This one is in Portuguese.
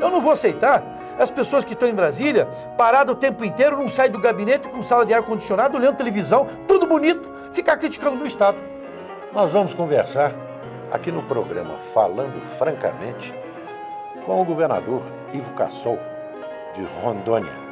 Eu não vou aceitar as pessoas que estão em Brasília, paradas o tempo inteiro, não saem do gabinete com sala de ar-condicionado, lendo televisão, tudo bonito, ficar criticando o meu Estado. Nós vamos conversar aqui no programa Falando Francamente com o governador Ivo Cassol, de Rondônia.